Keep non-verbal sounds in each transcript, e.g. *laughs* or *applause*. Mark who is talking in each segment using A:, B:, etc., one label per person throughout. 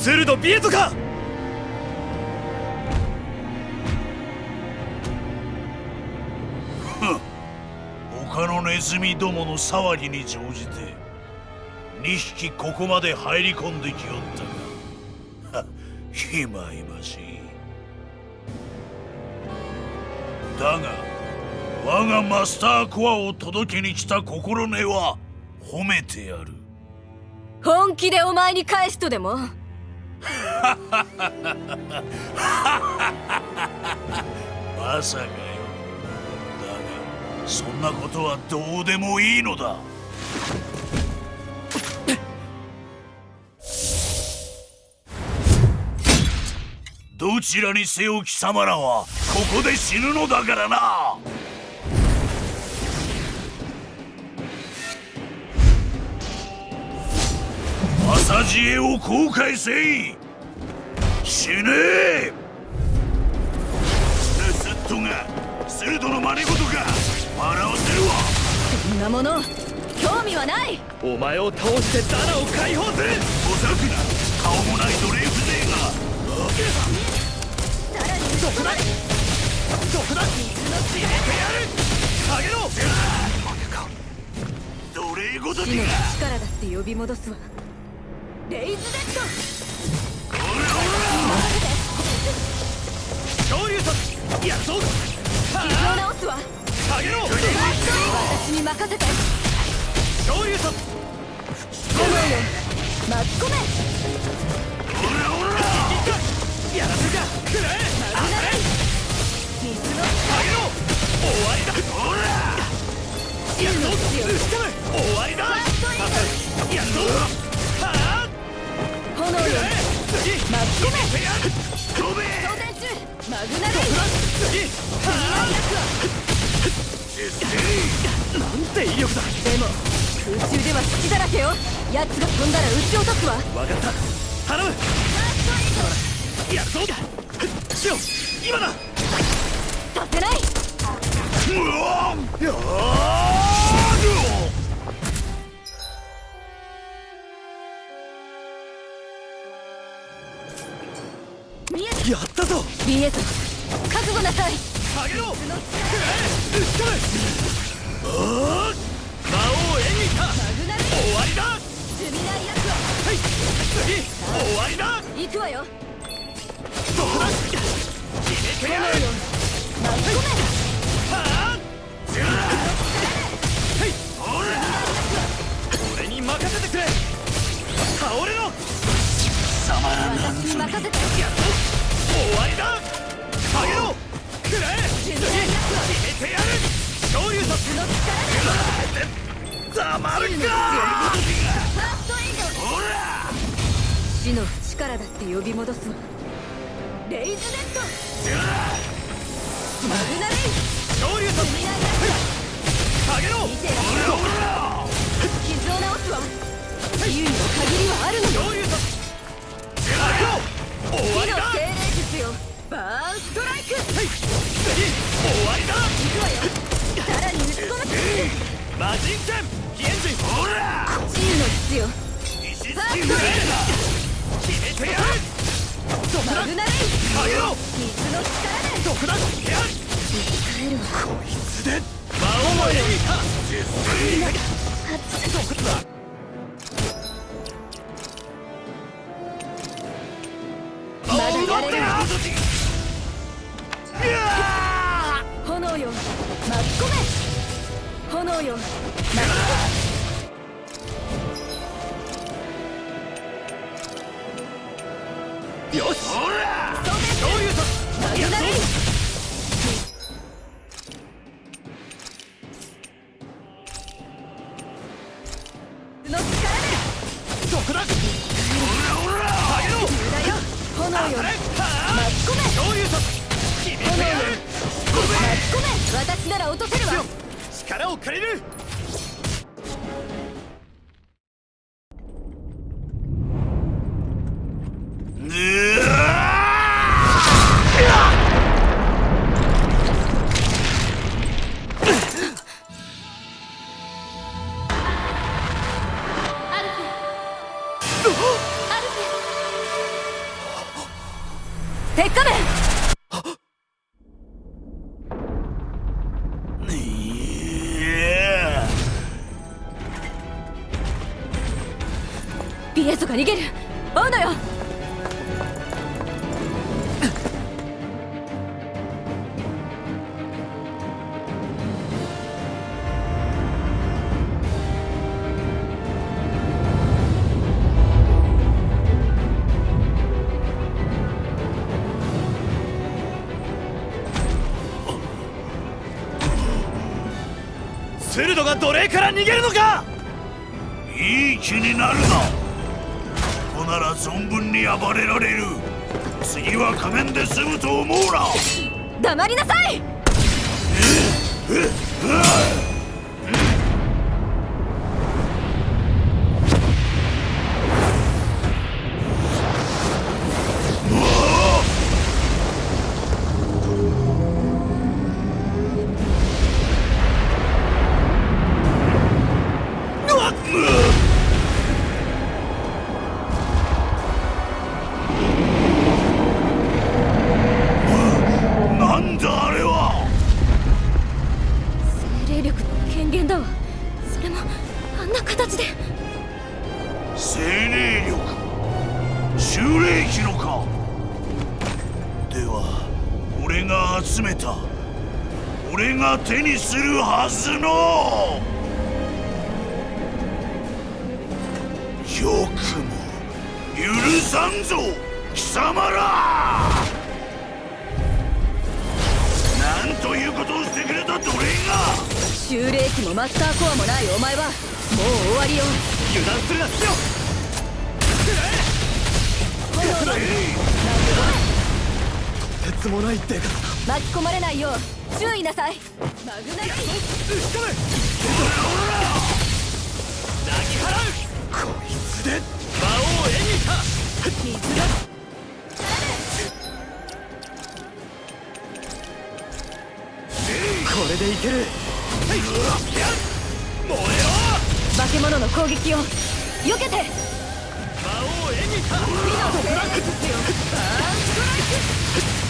A: スルドビエトか！
B: 他のネズミどもの騒ぎに乗じて2匹ここまで入り込んできよったが *laughs* ひまいましい。だが我がマスターコアを届けに来た心根は褒めてやる。
C: 本気でお前に返すとでも？
B: まさかよ。だがそんなことはどうでもいいのだ。どちらにせよ貴様らはここで死ぬのだからな。朝知恵を後悔せい。死ね。えスットが鋭の真似事か。笑わせるわ。
C: そんなもの興味はない。
A: お前を倒してダナを解放する
B: おざくな。顔もない奴隷風情が。
C: さらに
A: どこだ。どこだ入れてやる。下げろ。
B: 奴隷ごときが。
C: 力だって呼び戻すわレイズデッド。
A: 昇竜突やるぞ
C: 傷を。直すわ
A: 下げろ
C: 私に任せて
A: 昇竜突
C: 炎よ巻き込め
A: やらせるかくらえ
C: マグナレイ水の
A: 下げろ終わりだほらやるぞ終わりだて威力だ。
C: でも空中では隙だらけよ。奴が飛んだら撃ち落とすわ。
A: わかった頼むやるぞしよ今だ。
C: させない
A: やったぞ。
C: ビエト覚悟なさい。
A: 下げろ魔王エニータ
C: マグナレイ
A: 終わりだ。
C: 罪ない奴は
A: はい。次。終わりだ。
C: 行くわよ。
A: どこだ。決めてやる
C: 炎よ巻き込め。
A: はあはい。ほら俺に任せてくれ。倒れろ。
B: 貴様らなん
C: 私に任せて
A: まるか！
B: ほら！
C: 死の力だって呼び戻すわレイズデッド！マグナレイ
A: 昇竜突
C: 罪ない奴は
A: 下げろ！
C: 見てろ
B: ほら
A: こいつで魔王
C: まだやれるわ
B: あ
C: 炎よ巻き込め炎よ巻き。
A: よし
B: ほら
C: 込め
A: 昇竜突
C: マグナレイ
A: を借りる。
C: 鉄仮面が逃げる。追うのよ。
A: スルドが奴隷から逃げるのか！
B: いい気になるななら存分に暴れられる。次は仮面で済むと思うな。
C: 黙りなさい。
B: にするはずの。よくも許さんぞ貴様ら。なんということをしてくれた奴隷が。
C: 修霊機もマスターコアもないお前はもう終わりよ。
A: 油断するなスよてつもないデカ
C: 巻き込まれないよう注意なさい。マグナ
A: こいつで魔王エニカ
C: 水が
A: これでいける。燃えろ
C: 化け物の攻撃を避けて。
A: 魔王エニカ
C: 火の精霊術よバーンストライクーンストライク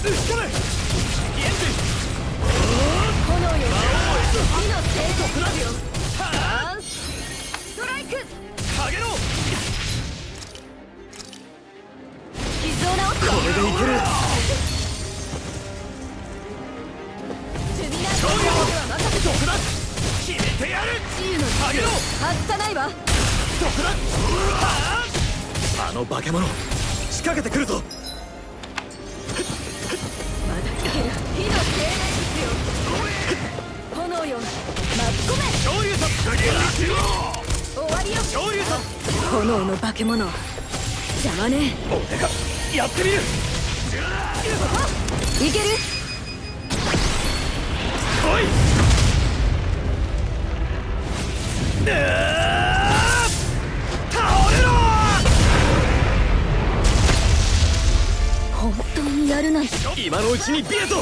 A: 化け物。仕掛けてくるぞ。
C: まだいける火の精霊術よ。炎よ巻き込め。
A: 醤油と
C: 終わりよ。
A: 醤油と
C: 炎の化け物邪魔ね。
A: 俺がやってみる。
C: い。ける。
A: 来い
C: るなんて
A: 今のうちにビエト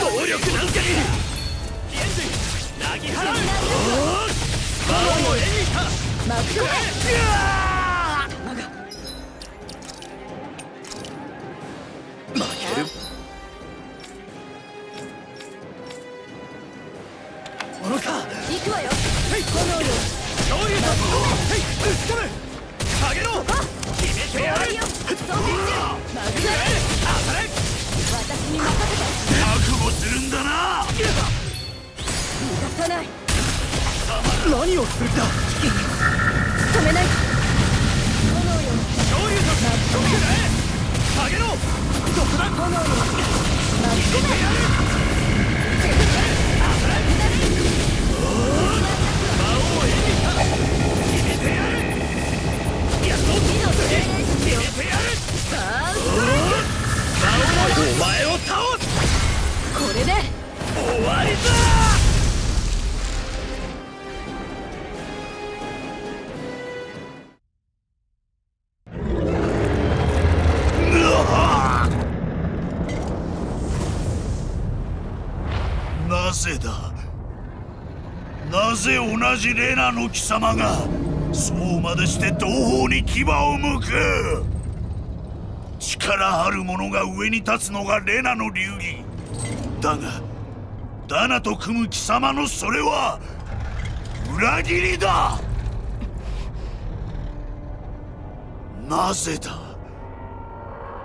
A: 暴力なんかにエンジンなぎ払う魔王エニカ。
C: 巻き込め
A: 何を
B: ぜだ？なぜ同じレナの貴様がそうまでして同胞に牙を向く？力ある者が上に立つのがレナの流儀。だがダナと組む貴様のそれは裏切りだ！なぜだ？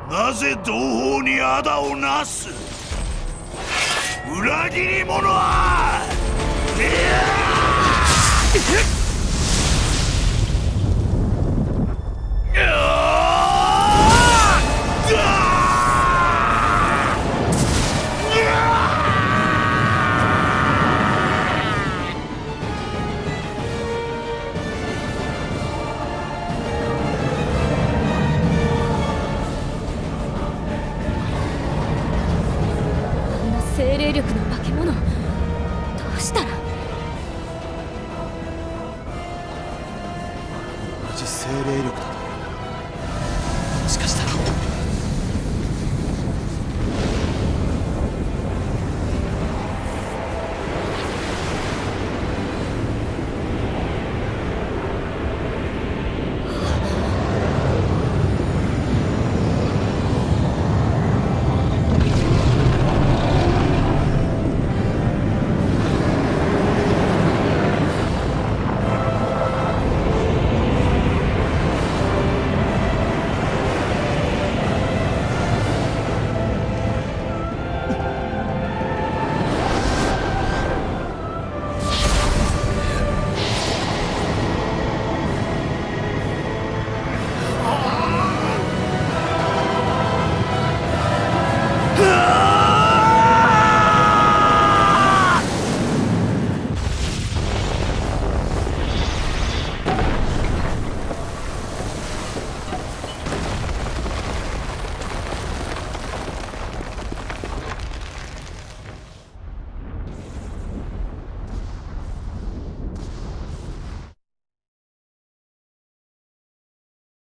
B: なぜ同胞に仇をなす？裏切り者は